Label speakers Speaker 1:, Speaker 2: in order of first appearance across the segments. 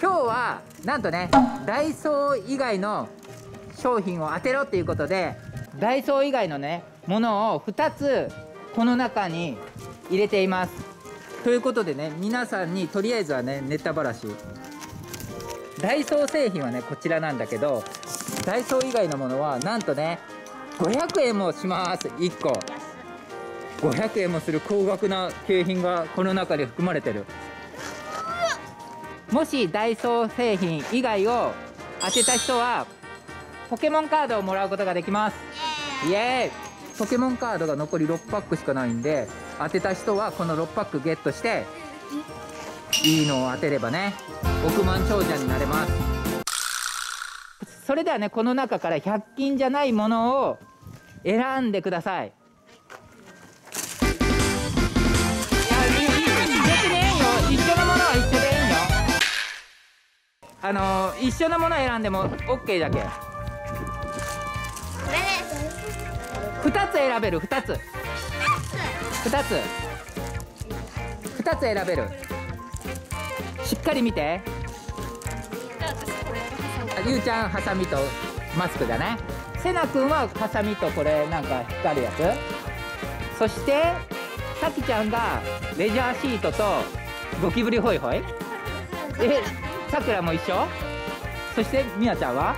Speaker 1: 今日はなんとねダイソー以外の商品を当てろっていうことでダイソー以外のねものを2つこの中に入れています。ということでね皆さんにとりあえずはねネタばらしダイソー製品はねこちらなんだけどダイソー以外のものはなんとね500円もします。1個。500円もする高額な景品がこの中で含まれてる。もしダイソー製品以外を当てた人はポケモンカードをもらうことができます。イエーイ。ポケモンカードが残り6パックしかないんで当てた人はこの6パックゲットしていいのを当てればね億万長者になれます。それではねこの中から100均じゃないものを選んでくださいあのー、一緒のもの選んでも OK だけ
Speaker 2: これです
Speaker 1: 2つ選べる2つ。2つ。2つ選べる。しっかり見て。ゆうちゃんハサミとマスクだね。せなくんはハサミとこれなんか光るやつ。そしてさきちゃんがレジャーシートとゴキブリホイホイ。えさくらも一緒？そしてみやちゃんは？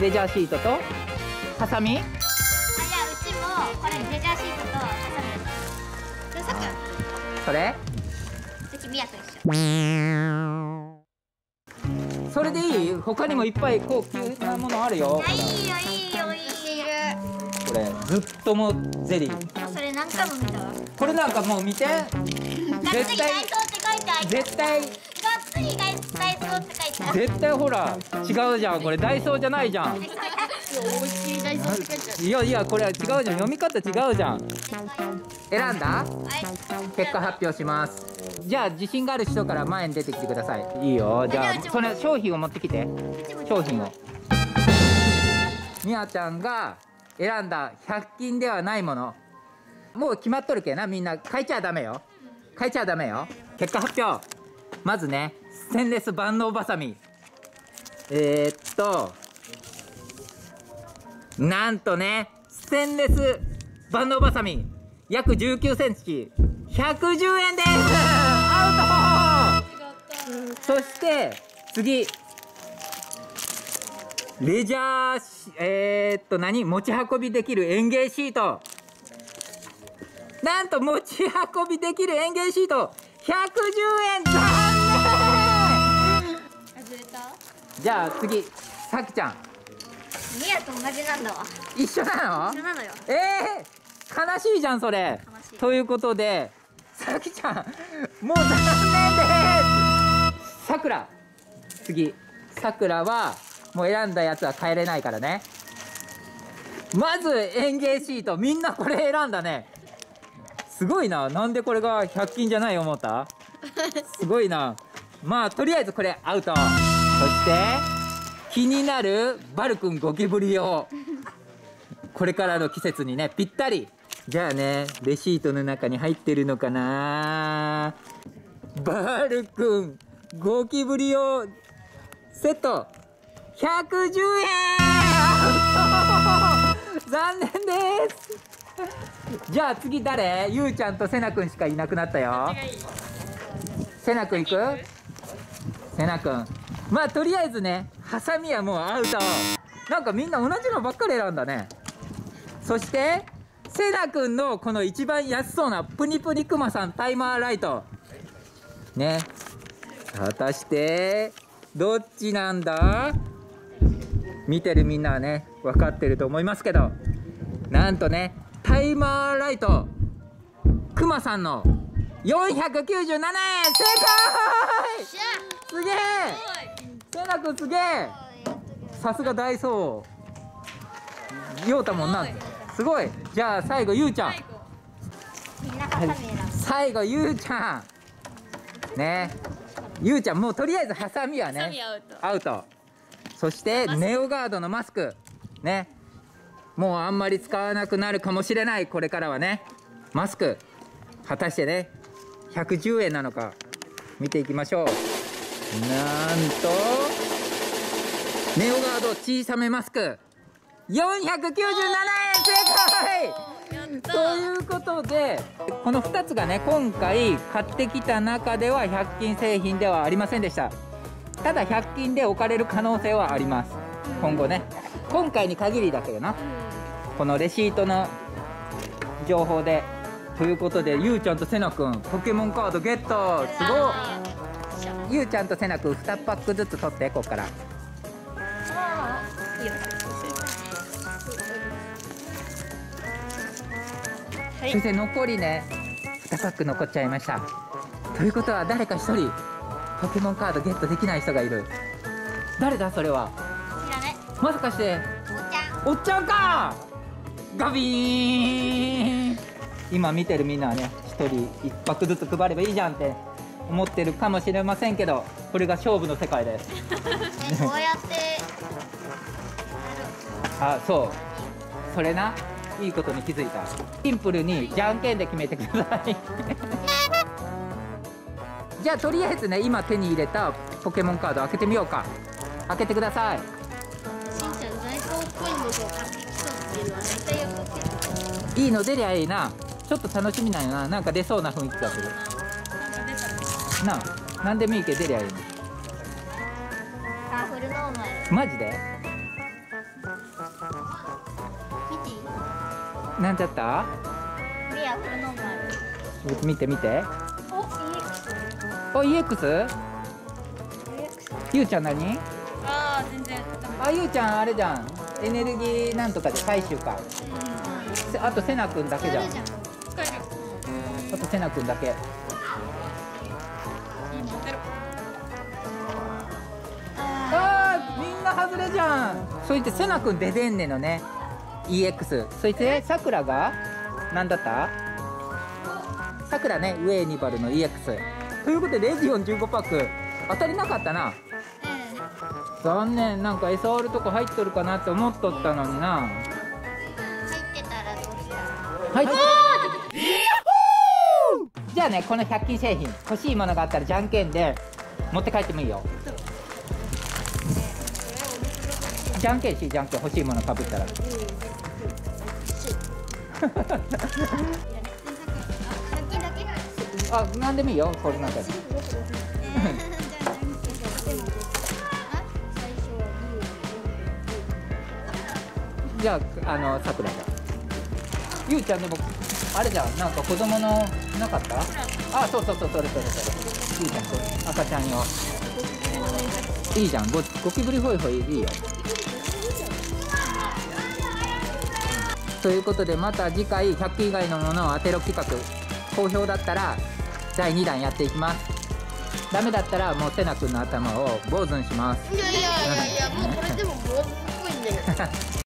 Speaker 1: レジャーシートとハサミ？
Speaker 2: あじゃあうちもこれレジャーシートとハサミでさく
Speaker 1: それ？
Speaker 2: うちミヤと一緒。
Speaker 1: それでいい？他にもいっぱい高級なものあるよ。
Speaker 2: いやいいよいいよいいよ。
Speaker 1: これずっともゼリー。
Speaker 2: それ何回も見たわ。
Speaker 1: これなんかもう見て。
Speaker 2: がっつりダイソーって書いてある
Speaker 1: 絶対
Speaker 2: がダイソーって書いてある。
Speaker 1: 絶対ほら違うじゃんこれダイソーじゃないじゃん。
Speaker 2: い
Speaker 1: やいやこれは違うじゃん読み方違うじゃん。選んだ？
Speaker 2: はい
Speaker 1: 結果発表します。じゃあ自信がある人から前に出てきてください。いいよ。じゃあその商品を持ってきて。商品を。みやちゃんが選んだ100均ではないもの。もう決まっとるけなみんな。書いちゃダメよ。書いちゃダメよ。結果発表。まずねステンレス万能バサミ。えー、っとなんとねステンレス万能バサミ。約19センチ。110円です。アウト。そして次。レジャーえー、っと何？持ち運びできる園芸シート。なんと持ち運びできる園芸シート。110円。残
Speaker 2: 外れた？
Speaker 1: 念じゃあ次さきちゃん。
Speaker 2: ミヤと同じなんだわ。
Speaker 1: 一緒なの？
Speaker 2: 一緒なのよ。
Speaker 1: えー、悲しいじゃんそれ。
Speaker 2: 悲しい。
Speaker 1: ということでさきちゃんもう残念です。さくら。次さくらはもう選んだやつは変えれないからね。まず園芸シートみんなこれ選んだね。すごいな。なんでこれが100均じゃない思った？すごいなまあとりあえずこれアウト。そして気になるバルくんゴキブリ用。これからの季節にねぴったり。じゃあねレシートの中に入ってるのかな。バルくんゴキブリ用セット。110円残念です。じゃあ次誰？ゆうちゃんとせなくんしかいなくなったよ。せなくん行く？せなくんまあとりあえずねハサミはもうアウト。なんかみんな同じのばっかり選んだね。そしてせなくんのこの一番安そうなプニプニクマさんタイマーライト。ね。果たしてどっちなんだ？見てるみんなはね分かってると思いますけど。なんとねタイマーライト。クマさんの497円。正解！すげえ。せなくんすげえ。さすがダイソー。ようたもんなすごい。じゃあ最後ゆうちゃん。最後ゆうちゃん。ね。ゆうちゃんもうとりあえずハサミはね。アウト。そしてネオガードのマスク。ね。もうあんまり使わなくなるかもしれない。これからはね。マスク。果たしてね。110円なのか。見ていきましょうなんとネオガード小さめマスク。497円正解。ということでこの2つがね今回買ってきた中では100均製品ではありませんでした。ただ100均で置かれる可能性はあります。今後ね。今回に限りだけどな。このレシートの情報で。ということでゆうちゃんとせなくんポケモンカードゲット。すごいゆうちゃんとせなくん2パックずつ取ってこっから。
Speaker 3: はい。
Speaker 1: そして残りね2パック残っちゃいました。ということは誰か1人ポケモンカードゲットできない人がいる。誰だそれは？
Speaker 2: 知らね
Speaker 1: もしかして
Speaker 2: おっちゃん。
Speaker 1: か！ガビーン！今見てるみんなはね1人1パックずつ配ればいいじゃんって思ってるかもしれませんけどこれが勝負の世界です。
Speaker 2: え こうやって。
Speaker 1: あそう。それな。いいことに気づいた。シンプルにじゃんけんで決めてください。じゃあとりあえずね今手に入れたポケモンカード開けてみようか。開けてください。
Speaker 3: しんちゃん在庫っぽいものを買ってきそうっていうのは絶対やっ
Speaker 1: いいの出りゃいいな。ちょっと楽しみなんよななんか出そうな雰囲気がする
Speaker 3: な
Speaker 1: あなんでもいいけど出りゃいいの。
Speaker 2: カーフルノーマ
Speaker 1: ジで？
Speaker 2: 見ていい？
Speaker 1: なんちゃった？
Speaker 2: リアフルノーマル
Speaker 1: 見て見て。
Speaker 2: おいい。
Speaker 1: お EX? ゆうちゃん何？
Speaker 3: ああ全然。
Speaker 1: あゆうちゃんあれじゃん。エネルギーなんとかで最終か。せあとせなくんだけじゃん。あとせなくんだけれじゃん。そいてせなくん出てんねのね。EX そいてさくらが？何だった？さくらねウェーニバルの EX ということでレジオン15パック。当たりなかったな。
Speaker 2: う
Speaker 1: 残念。なんか餌あるとこ入っとるかなって思っとったのにな。
Speaker 2: 入ってたらどうした？
Speaker 1: 入ってじゃあねこの100均製品。欲しいものがあったらじゃんけんで。持って帰ってもいいよじゃんけんしじゃんけん欲しいものかぶったら。あなんでもいいよこれなんか。
Speaker 2: じゃああ
Speaker 1: のさくらがゆうちゃんでもあれじゃんなんか子供のなかった？あそうそうそうそれそれそれ。ゆうちゃん赤ちゃん用いいじゃんゴゴキブリホイホイいいよということでまた次回100均以外のものを当てろ企画好評だったら第2弾やっていきます。ダメだったらもうせなくんの頭を坊主にします。
Speaker 3: いやいやいやいやもうこれでも坊主っぽいんだよ